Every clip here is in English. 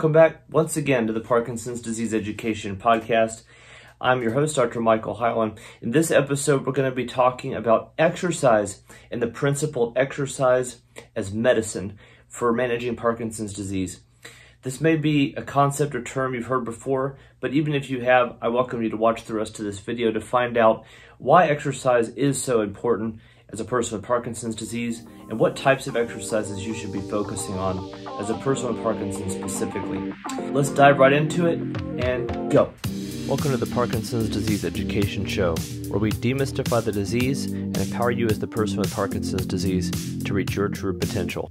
Welcome back once again to the Parkinson's Disease Education Podcast. I'm your host, Dr. Michael Hyland. In this episode, we're going to be talking about exercise and the principle of exercise as medicine for managing Parkinson's disease. This may be a concept or term you've heard before, but even if you have, I welcome you to watch the rest of this video to find out why exercise is so important as a person with Parkinson's disease and what types of exercises you should be focusing on as a person with Parkinson's specifically. Let's dive right into it and go. Welcome to the Parkinson's Disease Education Show, where we demystify the disease and empower you as the person with Parkinson's disease to reach your true potential.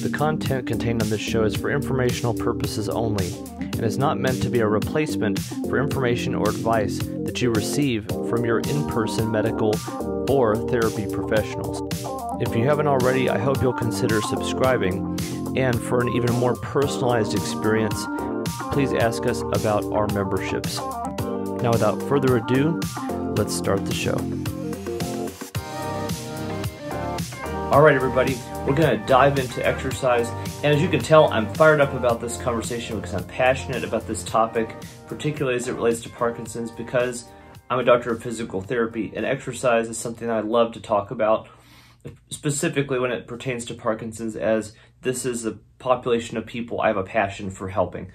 The content contained on this show is for informational purposes only and is not meant to be a replacement for information or advice that you receive from your in person medical or therapy professionals. If you haven't already, I hope you'll consider subscribing. And for an even more personalized experience, please ask us about our memberships. Now, without further ado, let's start the show. All right, everybody, we're going to dive into exercise. And as you can tell, I'm fired up about this conversation because I'm passionate about this topic, particularly as it relates to Parkinson's, because I'm a doctor of physical therapy, and exercise is something I love to talk about, specifically when it pertains to Parkinson's, as this is a population of people I have a passion for helping.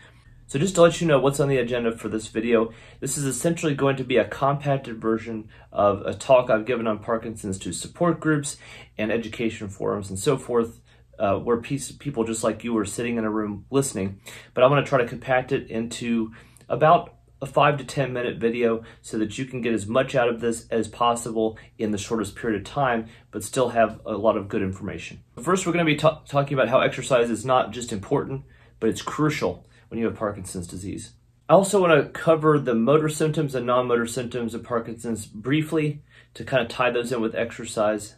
So just to let you know what's on the agenda for this video, this is essentially going to be a compacted version of a talk I've given on Parkinson's to support groups and education forums and so forth, uh, where piece, people just like you are sitting in a room listening. But I'm going to try to compact it into about a five to 10 minute video so that you can get as much out of this as possible in the shortest period of time, but still have a lot of good information. First, we're going to be talking about how exercise is not just important, but it's crucial when you have Parkinson's disease. I also want to cover the motor symptoms and non motor symptoms of Parkinson's briefly to kind of tie those in with exercise,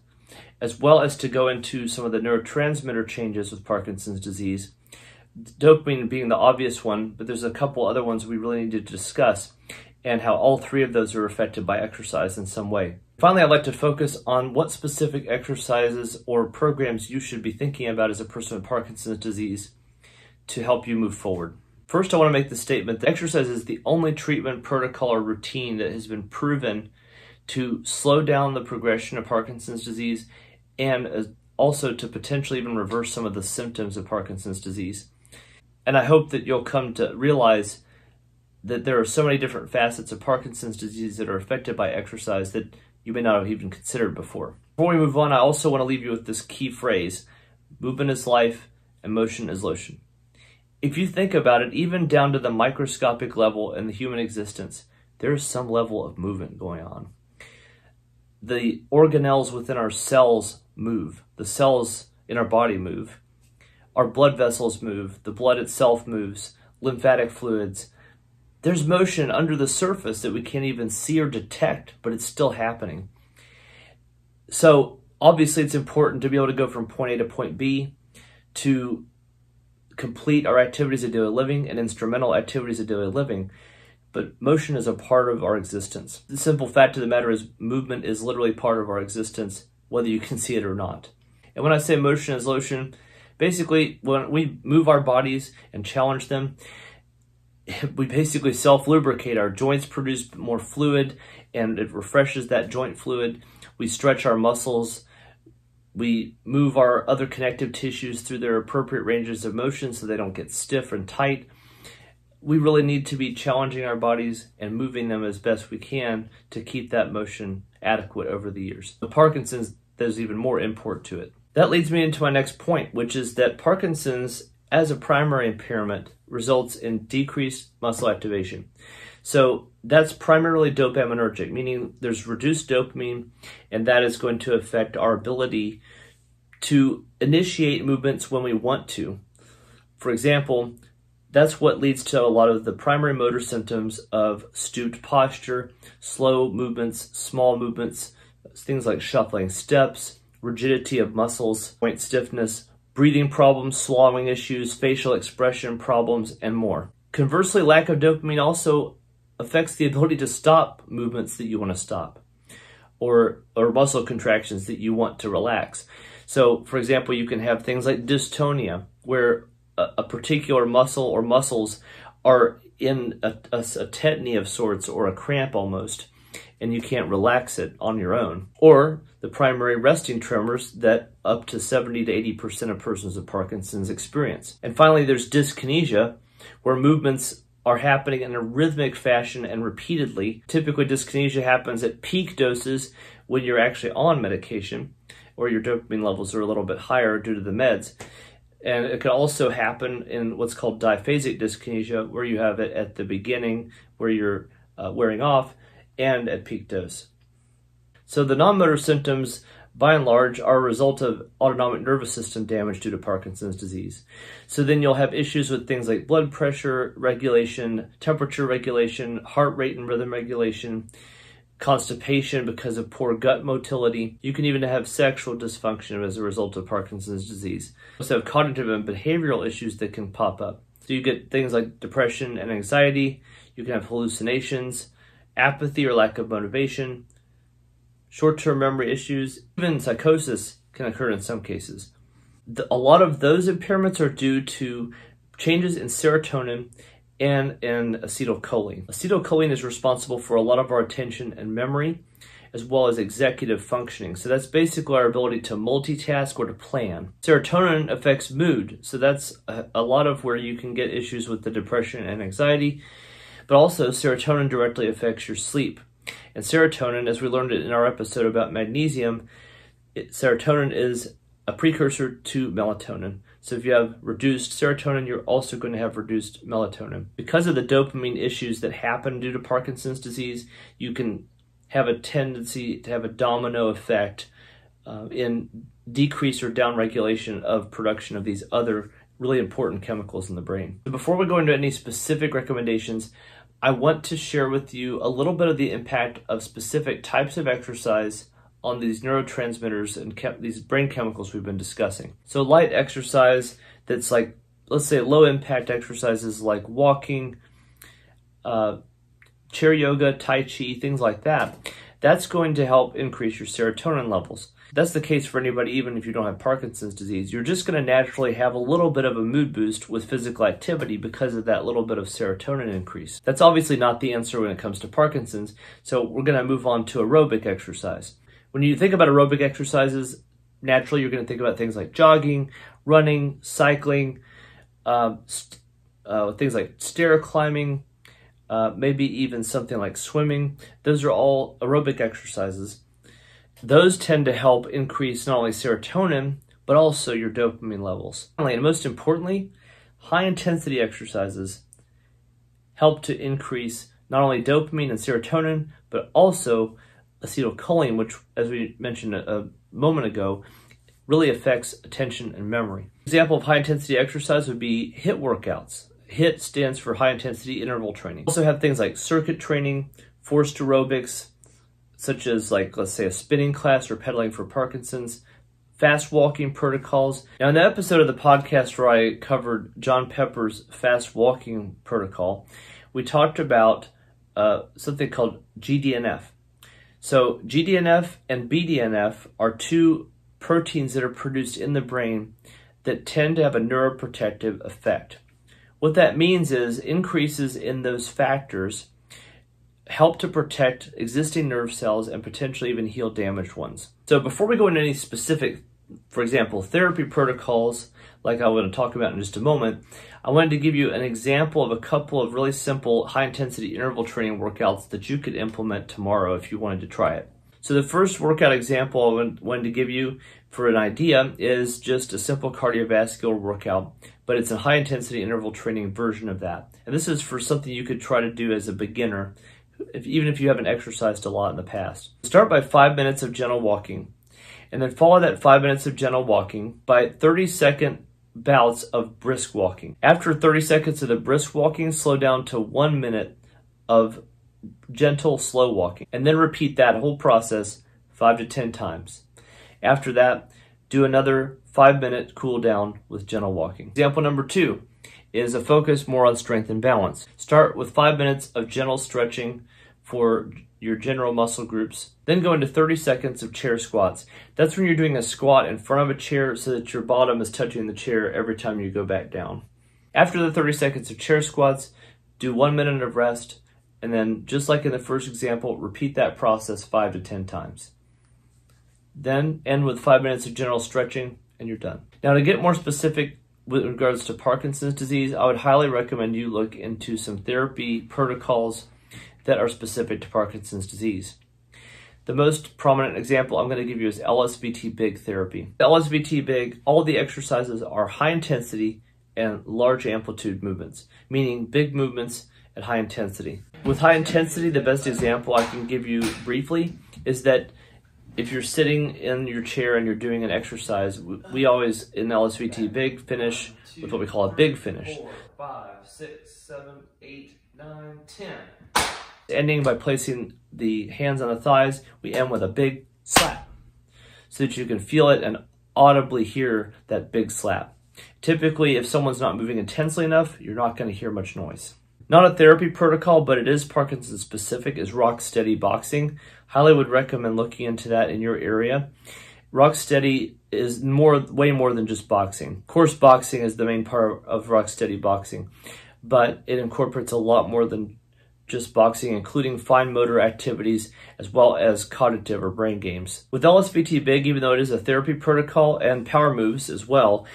as well as to go into some of the neurotransmitter changes with Parkinson's disease dopamine being the obvious one, but there's a couple other ones we really need to discuss and how all three of those are affected by exercise in some way. Finally, I'd like to focus on what specific exercises or programs you should be thinking about as a person with Parkinson's disease to help you move forward. First, I want to make the statement that exercise is the only treatment protocol or routine that has been proven to slow down the progression of Parkinson's disease and also to potentially even reverse some of the symptoms of Parkinson's disease. And I hope that you'll come to realize that there are so many different facets of Parkinson's disease that are affected by exercise that you may not have even considered before. Before we move on, I also want to leave you with this key phrase movement is life and motion is lotion. If you think about it, even down to the microscopic level in the human existence, there is some level of movement going on. The organelles within our cells move, the cells in our body move. Our blood vessels move, the blood itself moves, lymphatic fluids. There's motion under the surface that we can't even see or detect, but it's still happening. So, obviously, it's important to be able to go from point A to point B to complete our activities of daily living and instrumental activities of daily living. But motion is a part of our existence. The simple fact of the matter is, movement is literally part of our existence, whether you can see it or not. And when I say motion is lotion, basically when we move our bodies and challenge them we basically self lubricate our joints produce more fluid and it refreshes that joint fluid we stretch our muscles we move our other connective tissues through their appropriate ranges of motion so they don't get stiff and tight. We really need to be challenging our bodies and moving them as best we can to keep that motion adequate over the years. The parkinson's there's even more import to it. That leads me into my next point, which is that Parkinson's as a primary impairment results in decreased muscle activation. So that's primarily dopaminergic, meaning there's reduced dopamine, and that is going to affect our ability to initiate movements when we want to. For example, that's what leads to a lot of the primary motor symptoms of stooped posture, slow movements, small movements, things like shuffling steps, rigidity of muscles, joint stiffness, breathing problems, swallowing issues, facial expression problems, and more. Conversely, lack of dopamine also affects the ability to stop movements that you want to stop or, or muscle contractions that you want to relax. So, for example, you can have things like dystonia, where a, a particular muscle or muscles are in a, a, a tetany of sorts or a cramp almost, and you can't relax it on your own. Or the primary resting tremors that up to 70 to 80% of persons with Parkinson's experience. And finally, there's dyskinesia, where movements are happening in a rhythmic fashion and repeatedly. Typically, dyskinesia happens at peak doses when you're actually on medication or your dopamine levels are a little bit higher due to the meds. And it could also happen in what's called diphasic dyskinesia, where you have it at the beginning, where you're uh, wearing off, and at peak dose. So the non-motor symptoms, by and large, are a result of autonomic nervous system damage due to Parkinson's disease. So then you'll have issues with things like blood pressure regulation, temperature regulation, heart rate and rhythm regulation, constipation because of poor gut motility. You can even have sexual dysfunction as a result of Parkinson's disease. You also have cognitive and behavioral issues that can pop up. So you get things like depression and anxiety. You can have hallucinations, apathy or lack of motivation, short-term memory issues, even psychosis can occur in some cases. The, a lot of those impairments are due to changes in serotonin and in acetylcholine. Acetylcholine is responsible for a lot of our attention and memory, as well as executive functioning. So that's basically our ability to multitask or to plan. Serotonin affects mood. So that's a, a lot of where you can get issues with the depression and anxiety. But also, serotonin directly affects your sleep. And serotonin, as we learned in our episode about magnesium, it, serotonin is a precursor to melatonin. So if you have reduced serotonin, you're also going to have reduced melatonin. Because of the dopamine issues that happen due to Parkinson's disease, you can have a tendency to have a domino effect uh, in decrease or downregulation of production of these other really important chemicals in the brain. Before we go into any specific recommendations, I want to share with you a little bit of the impact of specific types of exercise on these neurotransmitters and these brain chemicals we've been discussing. So light exercise that's like, let's say low impact exercises like walking, uh, chair yoga, tai chi, things like that, that's going to help increase your serotonin levels. That's the case for anybody, even if you don't have Parkinson's disease. You're just going to naturally have a little bit of a mood boost with physical activity because of that little bit of serotonin increase. That's obviously not the answer when it comes to Parkinson's, so we're going to move on to aerobic exercise. When you think about aerobic exercises, naturally you're going to think about things like jogging, running, cycling, uh, uh, things like stair climbing, uh, maybe even something like swimming. Those are all aerobic exercises. Those tend to help increase not only serotonin, but also your dopamine levels. And most importantly, high intensity exercises help to increase not only dopamine and serotonin, but also acetylcholine, which, as we mentioned a, a moment ago, really affects attention and memory. Example of high intensity exercise would be HIIT workouts. HIIT stands for high intensity interval training. Also have things like circuit training, forced aerobics, such as like, let's say a spinning class or pedaling for Parkinson's, fast walking protocols. Now in the episode of the podcast where I covered John Pepper's fast walking protocol, we talked about uh, something called GDNF. So GDNF and BDNF are two proteins that are produced in the brain that tend to have a neuroprotective effect. What that means is increases in those factors help to protect existing nerve cells and potentially even heal damaged ones. So before we go into any specific, for example, therapy protocols, like I want to talk about in just a moment, I wanted to give you an example of a couple of really simple high intensity interval training workouts that you could implement tomorrow if you wanted to try it. So the first workout example I wanted to give you for an idea is just a simple cardiovascular workout, but it's a high intensity interval training version of that. And this is for something you could try to do as a beginner, if, even if you haven't exercised a lot in the past. Start by five minutes of gentle walking, and then follow that five minutes of gentle walking by 30 second bouts of brisk walking. After 30 seconds of the brisk walking, slow down to one minute of gentle, slow walking. And then repeat that whole process five to 10 times. After that, do another five minute cool down with gentle walking. Example number two is a focus more on strength and balance. Start with five minutes of gentle stretching for your general muscle groups. Then go into 30 seconds of chair squats. That's when you're doing a squat in front of a chair so that your bottom is touching the chair every time you go back down. After the 30 seconds of chair squats, do one minute of rest, and then just like in the first example, repeat that process five to 10 times. Then end with five minutes of general stretching, and you're done. Now to get more specific with regards to Parkinson's disease, I would highly recommend you look into some therapy protocols that are specific to Parkinson's disease. The most prominent example I'm going to give you is LSVT big therapy. LSVT big, all the exercises are high intensity and large amplitude movements, meaning big movements at high intensity. With high intensity, the best example I can give you briefly is that if you're sitting in your chair and you're doing an exercise, we always in LSVT big finish with what we call a big finish. Four, five, six, seven, eight, nine, ten. Ending by placing the hands on the thighs, we end with a big slap so that you can feel it and audibly hear that big slap. Typically, if someone's not moving intensely enough, you're not going to hear much noise. Not a therapy protocol, but it is Parkinson's specific, is rock steady boxing. Highly would recommend looking into that in your area. Rock steady is more, way more than just boxing. Course boxing is the main part of rock steady boxing, but it incorporates a lot more than just boxing, including fine motor activities as well as cognitive or brain games. With LSVT Big, even though it is a therapy protocol and power moves as well,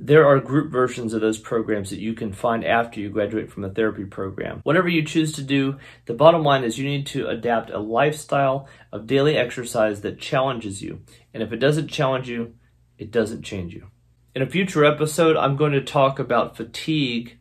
there are group versions of those programs that you can find after you graduate from a therapy program. Whatever you choose to do, the bottom line is you need to adapt a lifestyle of daily exercise that challenges you. And if it doesn't challenge you, it doesn't change you. In a future episode, I'm going to talk about fatigue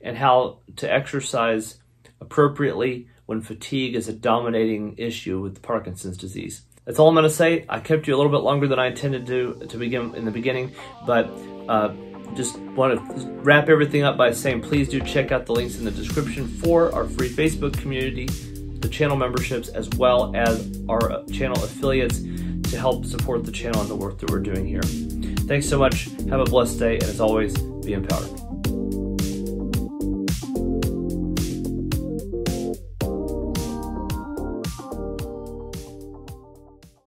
and how to exercise appropriately when fatigue is a dominating issue with Parkinson's disease. That's all I'm going to say. I kept you a little bit longer than I intended to to begin in the beginning, but uh, just want to wrap everything up by saying please do check out the links in the description for our free Facebook community, the channel memberships, as well as our channel affiliates to help support the channel and the work that we're doing here. Thanks so much. Have a blessed day, and as always, be empowered.